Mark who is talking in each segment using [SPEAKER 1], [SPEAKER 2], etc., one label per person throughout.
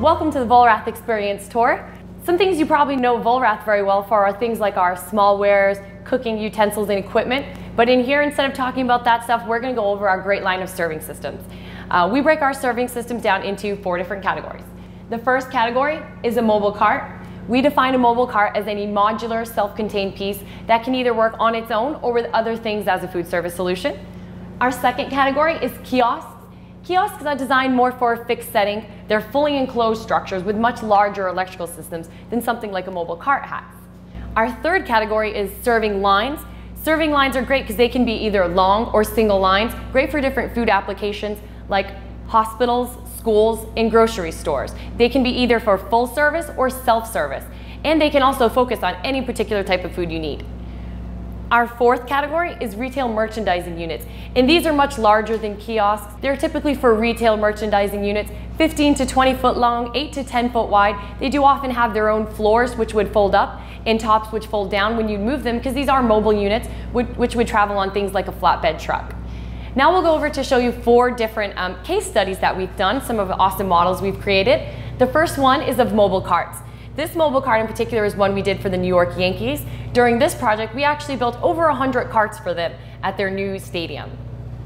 [SPEAKER 1] Welcome to the Vollrath Experience Tour. Some things you probably know Vollrath very well for are things like our smallwares, cooking utensils and equipment. But in here, instead of talking about that stuff, we're gonna go over our great line of serving systems. Uh, we break our serving systems down into four different categories. The first category is a mobile cart. We define a mobile cart as any modular, self-contained piece that can either work on its own or with other things as a food service solution. Our second category is kiosks. Kiosks are designed more for a fixed setting. They're fully enclosed structures with much larger electrical systems than something like a mobile cart has. Our third category is serving lines. Serving lines are great because they can be either long or single lines, great for different food applications like hospitals, schools, and grocery stores. They can be either for full service or self-service, and they can also focus on any particular type of food you need. Our fourth category is retail merchandising units, and these are much larger than kiosks. They're typically for retail merchandising units, 15 to 20 foot long, 8 to 10 foot wide. They do often have their own floors, which would fold up, and tops which fold down when you move them, because these are mobile units, which would travel on things like a flatbed truck. Now we'll go over to show you four different um, case studies that we've done, some of the awesome models we've created. The first one is of mobile carts. This mobile cart in particular is one we did for the New York Yankees. During this project, we actually built over 100 carts for them at their new stadium.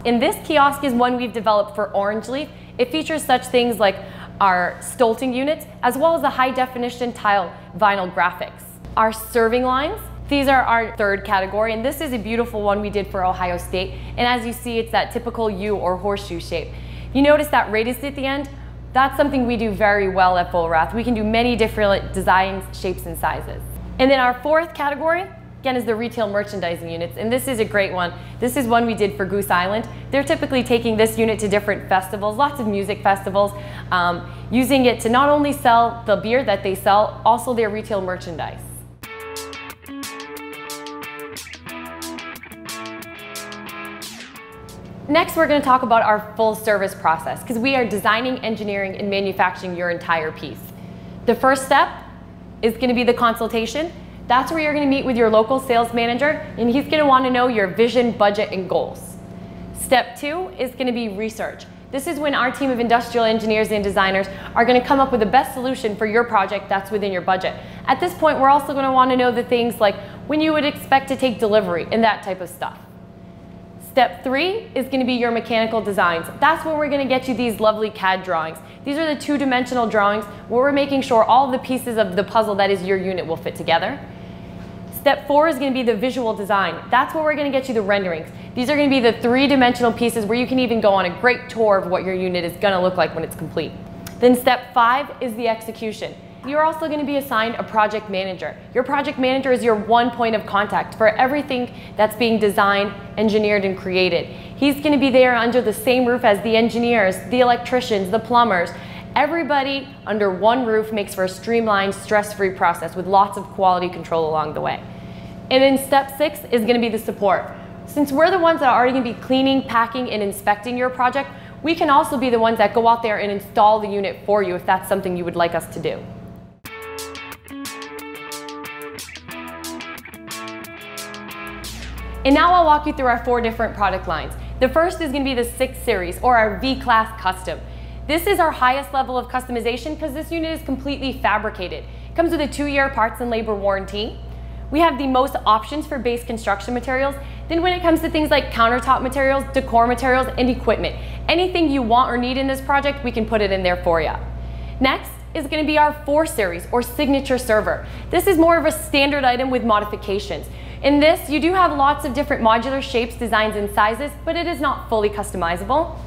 [SPEAKER 1] And this kiosk is one we've developed for Orange Leaf. It features such things like our Stoelting units, as well as the high definition tile vinyl graphics. Our serving lines, these are our third category, and this is a beautiful one we did for Ohio State. And as you see, it's that typical U or horseshoe shape. You notice that radius at the end? That's something we do very well at Vollrath. We can do many different designs, shapes, and sizes. And then our fourth category, again, is the retail merchandising units. And this is a great one. This is one we did for Goose Island. They're typically taking this unit to different festivals, lots of music festivals, um, using it to not only sell the beer that they sell, also their retail merchandise. Next, we're going to talk about our full service process because we are designing, engineering, and manufacturing your entire piece. The first step is going to be the consultation. That's where you're going to meet with your local sales manager and he's going to want to know your vision, budget, and goals. Step two is going to be research. This is when our team of industrial engineers and designers are going to come up with the best solution for your project that's within your budget. At this point, we're also going to want to know the things like when you would expect to take delivery and that type of stuff. Step three is gonna be your mechanical designs. That's where we're gonna get you these lovely CAD drawings. These are the two-dimensional drawings where we're making sure all the pieces of the puzzle that is your unit will fit together. Step four is gonna be the visual design. That's where we're gonna get you the renderings. These are gonna be the three-dimensional pieces where you can even go on a great tour of what your unit is gonna look like when it's complete. Then step five is the execution. You're also going to be assigned a project manager. Your project manager is your one point of contact for everything that's being designed, engineered, and created. He's going to be there under the same roof as the engineers, the electricians, the plumbers. Everybody under one roof makes for a streamlined, stress-free process with lots of quality control along the way. And then step six is going to be the support. Since we're the ones that are already going to be cleaning, packing, and inspecting your project, we can also be the ones that go out there and install the unit for you if that's something you would like us to do. And now I'll walk you through our four different product lines. The first is gonna be the 6 Series, or our V-Class Custom. This is our highest level of customization because this unit is completely fabricated. It comes with a two-year parts and labor warranty. We have the most options for base construction materials. Then when it comes to things like countertop materials, decor materials, and equipment, anything you want or need in this project, we can put it in there for you. Next is gonna be our 4 Series, or Signature Server. This is more of a standard item with modifications. In this, you do have lots of different modular shapes, designs, and sizes, but it is not fully customizable.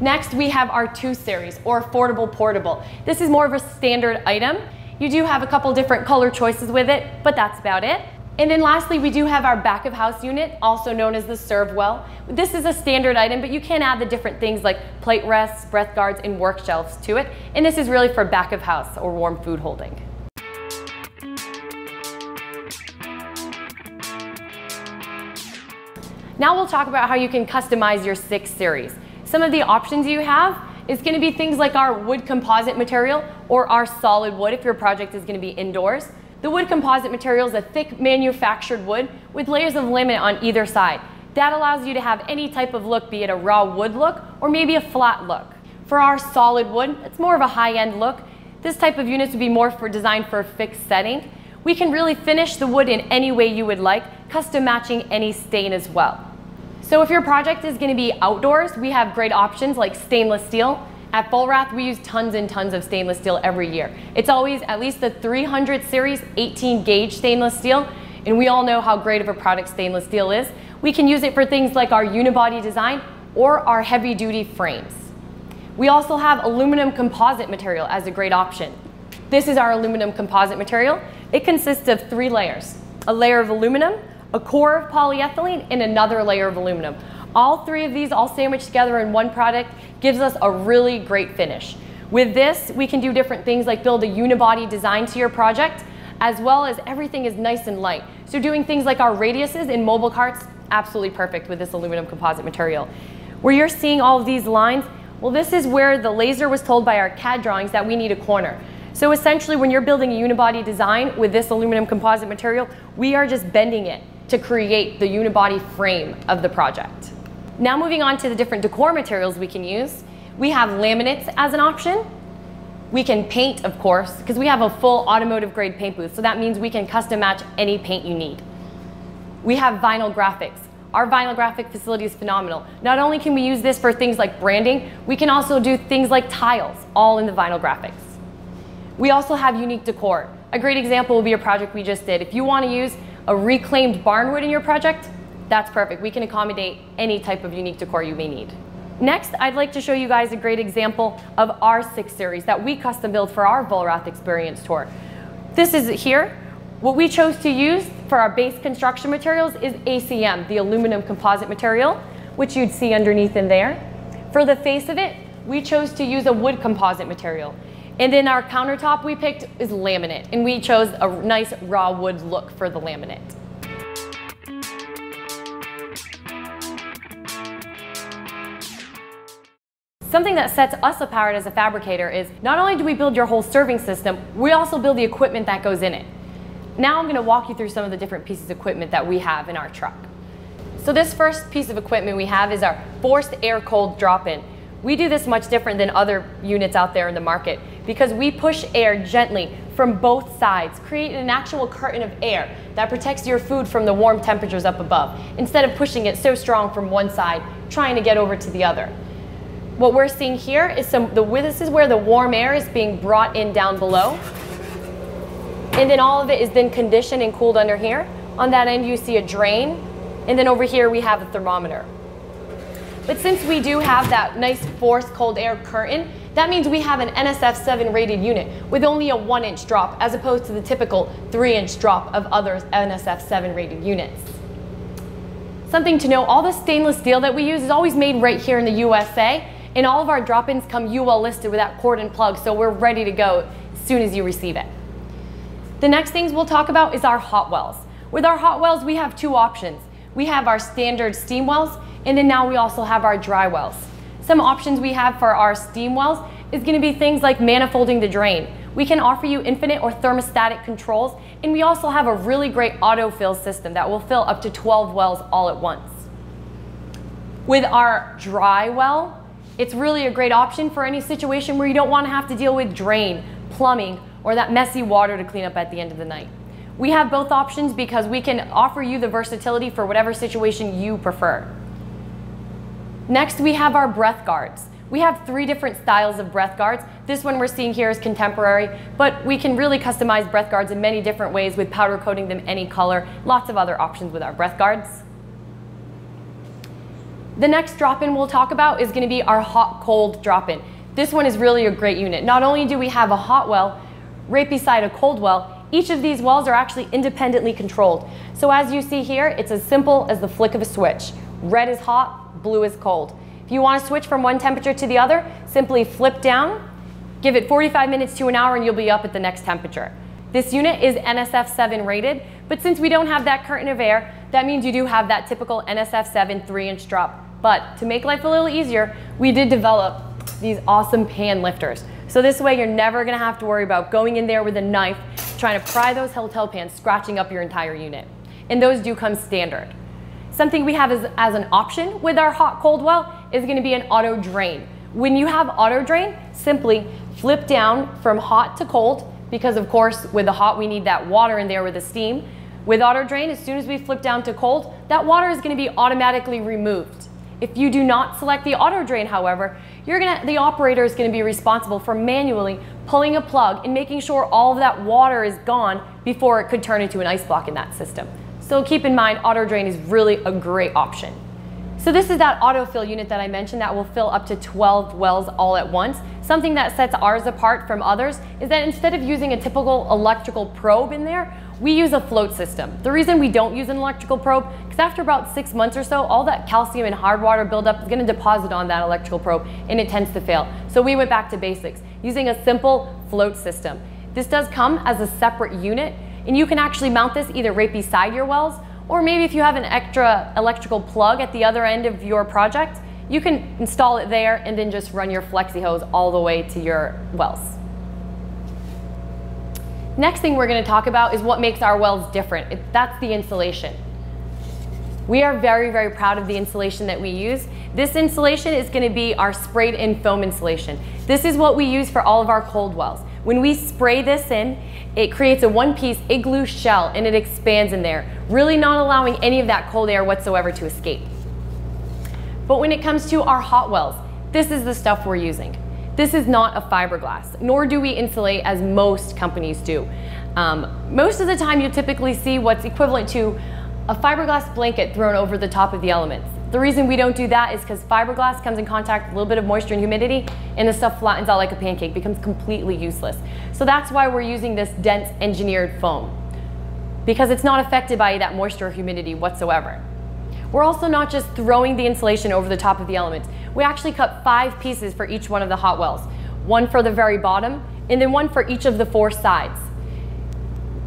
[SPEAKER 1] Next, we have our 2 series, or affordable portable. This is more of a standard item. You do have a couple different color choices with it, but that's about it. And then lastly, we do have our back of house unit, also known as the serve well. This is a standard item, but you can add the different things like plate rests, breath guards, and work shelves to it. And this is really for back of house or warm food holding. Now we'll talk about how you can customize your 6 series. Some of the options you have is going to be things like our wood composite material or our solid wood if your project is going to be indoors. The wood composite material is a thick manufactured wood with layers of laminate on either side. That allows you to have any type of look, be it a raw wood look or maybe a flat look. For our solid wood, it's more of a high-end look. This type of units would be more for designed for a fixed setting. We can really finish the wood in any way you would like, custom matching any stain as well. So if your project is gonna be outdoors, we have great options like stainless steel. At Vollrath, we use tons and tons of stainless steel every year. It's always at least the 300 series 18 gauge stainless steel, and we all know how great of a product stainless steel is. We can use it for things like our unibody design or our heavy duty frames. We also have aluminum composite material as a great option. This is our aluminum composite material. It consists of three layers. A layer of aluminum, a core of polyethylene, and another layer of aluminum. All three of these all sandwiched together in one product gives us a really great finish. With this, we can do different things like build a unibody design to your project, as well as everything is nice and light. So doing things like our radiuses in mobile carts, absolutely perfect with this aluminum composite material. Where you're seeing all of these lines, well, this is where the laser was told by our CAD drawings that we need a corner. So essentially, when you're building a unibody design with this aluminum composite material, we are just bending it to create the unibody frame of the project. Now moving on to the different decor materials we can use. We have laminates as an option. We can paint, of course, because we have a full automotive grade paint booth, so that means we can custom match any paint you need. We have vinyl graphics. Our vinyl graphic facility is phenomenal. Not only can we use this for things like branding, we can also do things like tiles, all in the vinyl graphics. We also have unique decor. A great example will be a project we just did. If you want to use a reclaimed barnwood in your project, that's perfect. We can accommodate any type of unique decor you may need. Next, I'd like to show you guys a great example of our 6 series that we custom built for our Vollrath Experience Tour. This is here. What we chose to use for our base construction materials is ACM, the aluminum composite material, which you'd see underneath in there. For the face of it, we chose to use a wood composite material. And then our countertop we picked is laminate, and we chose a nice raw wood look for the laminate. Something that sets us apart as a fabricator is not only do we build your whole serving system, we also build the equipment that goes in it. Now I'm gonna walk you through some of the different pieces of equipment that we have in our truck. So this first piece of equipment we have is our forced air cold drop-in. We do this much different than other units out there in the market because we push air gently from both sides, creating an actual curtain of air that protects your food from the warm temperatures up above, instead of pushing it so strong from one side, trying to get over to the other. What we're seeing here is some, the, this is where the warm air is being brought in down below. And then all of it is then conditioned and cooled under here. On that end, you see a drain. And then over here, we have a thermometer. But since we do have that nice forced cold air curtain, that means we have an NSF 7 rated unit with only a 1 inch drop as opposed to the typical 3 inch drop of other NSF 7 rated units. Something to know, all the stainless steel that we use is always made right here in the USA and all of our drop-ins come UL listed with that cord and plug so we're ready to go as soon as you receive it. The next things we'll talk about is our hot wells. With our hot wells, we have two options. We have our standard steam wells, and then now we also have our dry wells. Some options we have for our steam wells is gonna be things like manifolding the drain. We can offer you infinite or thermostatic controls, and we also have a really great autofill system that will fill up to 12 wells all at once. With our dry well, it's really a great option for any situation where you don't wanna have to deal with drain, plumbing, or that messy water to clean up at the end of the night. We have both options because we can offer you the versatility for whatever situation you prefer. Next, we have our breath guards. We have three different styles of breath guards. This one we're seeing here is contemporary, but we can really customize breath guards in many different ways with powder coating them any color, lots of other options with our breath guards. The next drop-in we'll talk about is gonna be our hot-cold drop-in. This one is really a great unit. Not only do we have a hot well, right beside a cold well, each of these wells are actually independently controlled. So as you see here, it's as simple as the flick of a switch. Red is hot, blue is cold. If you want to switch from one temperature to the other, simply flip down, give it 45 minutes to an hour and you'll be up at the next temperature. This unit is NSF 7 rated, but since we don't have that curtain of air, that means you do have that typical NSF 7 3 inch drop. But to make life a little easier, we did develop these awesome pan lifters. So this way you're never gonna have to worry about going in there with a knife, trying to pry those hotel pans, scratching up your entire unit. And those do come standard. Something we have as, as an option with our hot cold well is gonna be an auto drain. When you have auto drain, simply flip down from hot to cold, because of course with the hot we need that water in there with the steam. With auto drain, as soon as we flip down to cold, that water is gonna be automatically removed. If you do not select the auto drain, however, you're gonna, the operator is gonna be responsible for manually pulling a plug and making sure all of that water is gone before it could turn into an ice block in that system. So keep in mind, auto drain is really a great option. So this is that autofill unit that I mentioned that will fill up to 12 wells all at once. Something that sets ours apart from others is that instead of using a typical electrical probe in there, we use a float system. The reason we don't use an electrical probe, because after about six months or so, all that calcium and hard water buildup is gonna deposit on that electrical probe and it tends to fail. So we went back to basics, using a simple float system. This does come as a separate unit and you can actually mount this either right beside your wells or maybe if you have an extra electrical plug at the other end of your project, you can install it there and then just run your flexi hose all the way to your wells. Next thing we're going to talk about is what makes our wells different. It, that's the insulation. We are very, very proud of the insulation that we use. This insulation is going to be our sprayed in foam insulation. This is what we use for all of our cold wells. When we spray this in, it creates a one-piece igloo shell and it expands in there, really not allowing any of that cold air whatsoever to escape. But when it comes to our hot wells, this is the stuff we're using. This is not a fiberglass, nor do we insulate as most companies do. Um, most of the time you'll typically see what's equivalent to a fiberglass blanket thrown over the top of the elements. The reason we don't do that is because fiberglass comes in contact with a little bit of moisture and humidity and the stuff flattens out like a pancake, becomes completely useless. So that's why we're using this dense engineered foam because it's not affected by that moisture or humidity whatsoever. We're also not just throwing the insulation over the top of the elements. We actually cut five pieces for each one of the hot wells. One for the very bottom and then one for each of the four sides.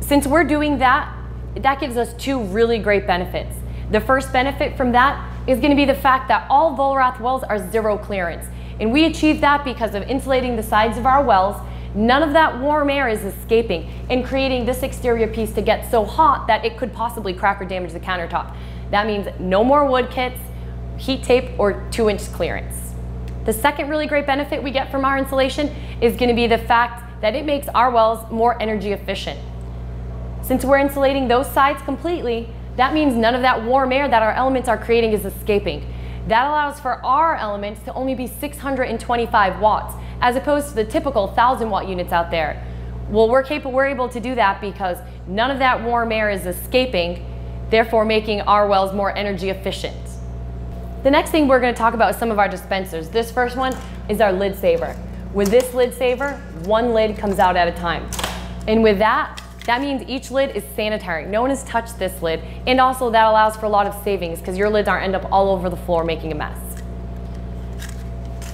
[SPEAKER 1] Since we're doing that, that gives us two really great benefits. The first benefit from that is going to be the fact that all Vollrath wells are zero clearance. And we achieve that because of insulating the sides of our wells. None of that warm air is escaping and creating this exterior piece to get so hot that it could possibly crack or damage the countertop. That means no more wood kits, heat tape, or two inch clearance. The second really great benefit we get from our insulation is going to be the fact that it makes our wells more energy efficient. Since we're insulating those sides completely, that means none of that warm air that our elements are creating is escaping. That allows for our elements to only be 625 watts, as opposed to the typical 1000 watt units out there. Well, we're capable, we're able to do that because none of that warm air is escaping, therefore making our wells more energy efficient. The next thing we're gonna talk about is some of our dispensers. This first one is our lid saver. With this lid saver, one lid comes out at a time. And with that, that means each lid is sanitary. No one has touched this lid. And also that allows for a lot of savings because your lids aren't end up all over the floor making a mess.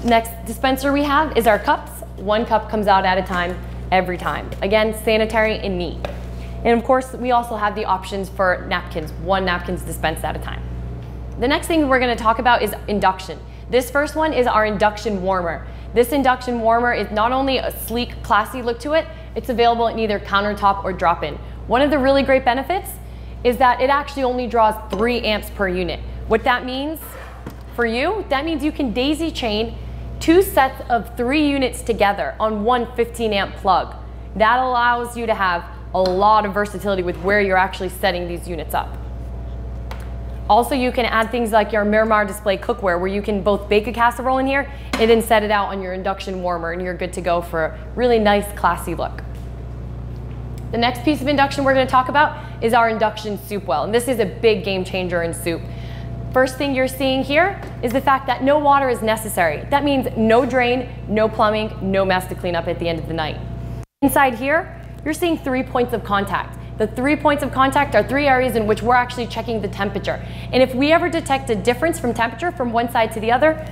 [SPEAKER 1] Next dispenser we have is our cups. One cup comes out at a time every time. Again, sanitary and neat. And of course, we also have the options for napkins. One napkin's dispensed at a time. The next thing we're gonna talk about is induction. This first one is our induction warmer. This induction warmer is not only a sleek, classy look to it, it's available in either countertop or drop-in. One of the really great benefits is that it actually only draws three amps per unit. What that means for you, that means you can daisy chain two sets of three units together on one 15 amp plug. That allows you to have a lot of versatility with where you're actually setting these units up. Also, you can add things like your Miramar display cookware where you can both bake a casserole in here and then set it out on your induction warmer and you're good to go for a really nice classy look. The next piece of induction we're gonna talk about is our induction soup well. And this is a big game changer in soup. First thing you're seeing here is the fact that no water is necessary. That means no drain, no plumbing, no mess to clean up at the end of the night. Inside here, you're seeing three points of contact. The three points of contact are three areas in which we're actually checking the temperature. And if we ever detect a difference from temperature from one side to the other,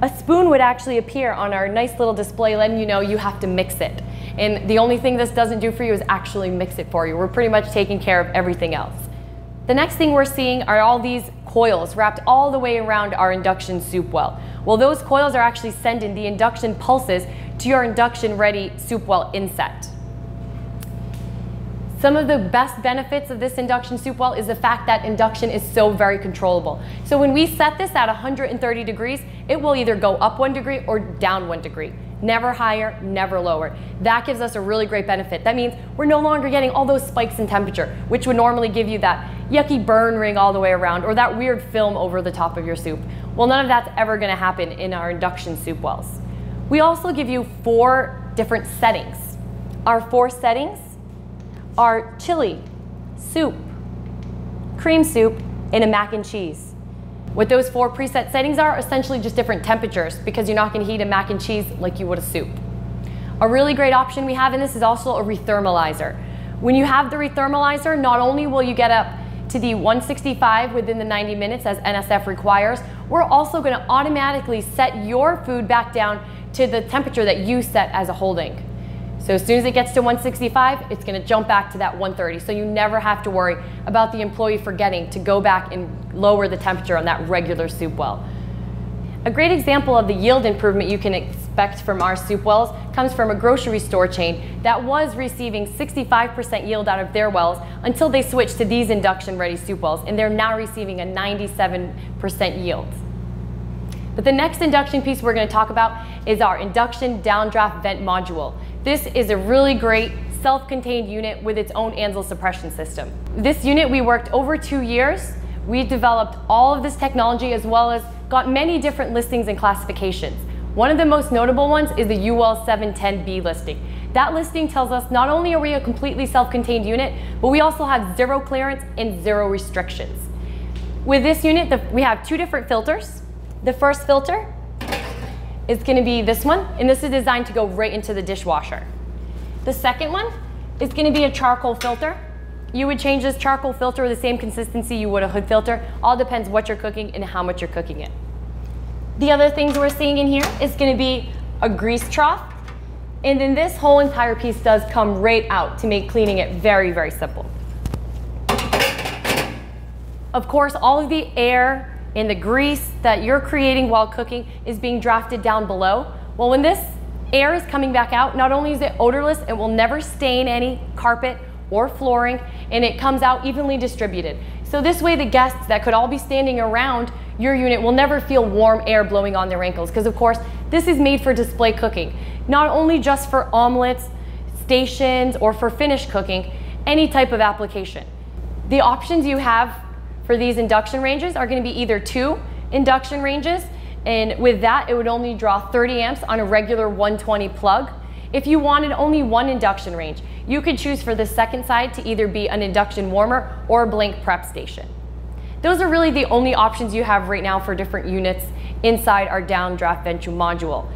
[SPEAKER 1] a spoon would actually appear on our nice little display letting you know you have to mix it. And the only thing this doesn't do for you is actually mix it for you. We're pretty much taking care of everything else. The next thing we're seeing are all these coils wrapped all the way around our induction soup well. Well, those coils are actually sending the induction pulses to your induction ready soup well inset. Some of the best benefits of this induction soup well is the fact that induction is so very controllable. So when we set this at 130 degrees, it will either go up one degree or down one degree. Never higher, never lower. That gives us a really great benefit. That means we're no longer getting all those spikes in temperature, which would normally give you that yucky burn ring all the way around or that weird film over the top of your soup. Well, none of that's ever gonna happen in our induction soup wells. We also give you four different settings. Our four settings are chili, soup, cream soup, and a mac and cheese. What those four preset settings are essentially just different temperatures because you're not gonna heat a mac and cheese like you would a soup. A really great option we have in this is also a rethermalizer. When you have the rethermalizer, not only will you get up to the 165 within the 90 minutes as NSF requires, we're also gonna automatically set your food back down to the temperature that you set as a holding. So as soon as it gets to 165, it's gonna jump back to that 130. So you never have to worry about the employee forgetting to go back and lower the temperature on that regular soup well. A great example of the yield improvement you can expect from our soup wells comes from a grocery store chain that was receiving 65% yield out of their wells until they switched to these induction ready soup wells and they're now receiving a 97% yield. But the next induction piece we're going to talk about is our induction downdraft vent module. This is a really great self-contained unit with its own Ansul suppression system. This unit we worked over two years. We developed all of this technology as well as got many different listings and classifications. One of the most notable ones is the UL 710B listing. That listing tells us not only are we a completely self-contained unit, but we also have zero clearance and zero restrictions. With this unit, the, we have two different filters. The first filter is going to be this one, and this is designed to go right into the dishwasher. The second one is going to be a charcoal filter. You would change this charcoal filter the same consistency you would a hood filter. All depends what you're cooking and how much you're cooking it. The other things we're seeing in here is going to be a grease trough. And then this whole entire piece does come right out to make cleaning it very, very simple. Of course, all of the air and the grease that you're creating while cooking is being drafted down below. Well, when this air is coming back out, not only is it odorless, it will never stain any carpet or flooring, and it comes out evenly distributed. So this way the guests that could all be standing around your unit will never feel warm air blowing on their ankles, because of course, this is made for display cooking. Not only just for omelets, stations, or for finished cooking, any type of application. The options you have for these induction ranges are going to be either two induction ranges, and with that, it would only draw 30 amps on a regular 120 plug. If you wanted only one induction range, you could choose for the second side to either be an induction warmer or a blank prep station. Those are really the only options you have right now for different units inside our downdraft venture module.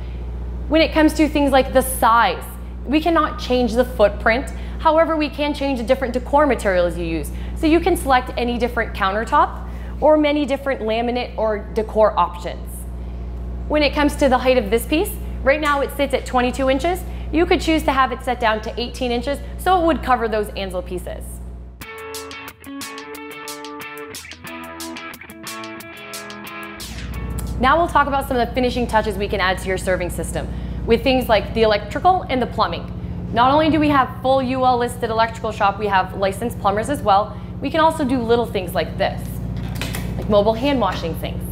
[SPEAKER 1] When it comes to things like the size, we cannot change the footprint. However, we can change the different decor materials you use. So you can select any different countertop or many different laminate or decor options. When it comes to the height of this piece, right now it sits at 22 inches. You could choose to have it set down to 18 inches so it would cover those Ansul pieces. Now we'll talk about some of the finishing touches we can add to your serving system with things like the electrical and the plumbing. Not only do we have full UL listed electrical shop, we have licensed plumbers as well, we can also do little things like this, like mobile hand washing sinks.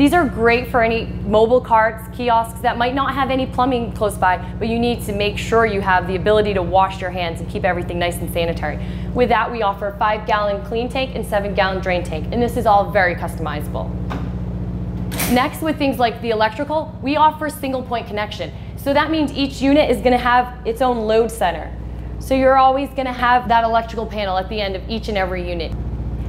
[SPEAKER 1] These are great for any mobile carts, kiosks that might not have any plumbing close by, but you need to make sure you have the ability to wash your hands and keep everything nice and sanitary. With that, we offer a five gallon clean tank and seven gallon drain tank, and this is all very customizable. Next, with things like the electrical, we offer single point connection. So that means each unit is gonna have its own load center. So you're always gonna have that electrical panel at the end of each and every unit.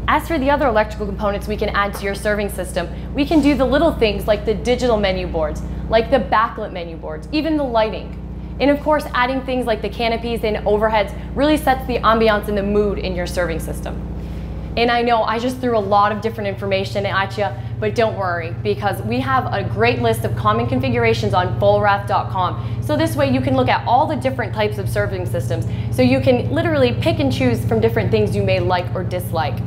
[SPEAKER 1] As for the other electrical components we can add to your serving system, we can do the little things like the digital menu boards, like the backlit menu boards, even the lighting. And of course, adding things like the canopies and overheads really sets the ambiance and the mood in your serving system. And I know I just threw a lot of different information at you, but don't worry because we have a great list of common configurations on vollrath.com. So this way you can look at all the different types of serving systems. So you can literally pick and choose from different things you may like or dislike.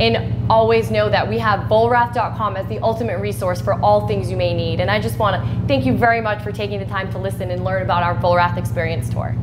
[SPEAKER 1] And always know that we have vollrath.com as the ultimate resource for all things you may need. And I just want to thank you very much for taking the time to listen and learn about our Vollrath Experience Tour.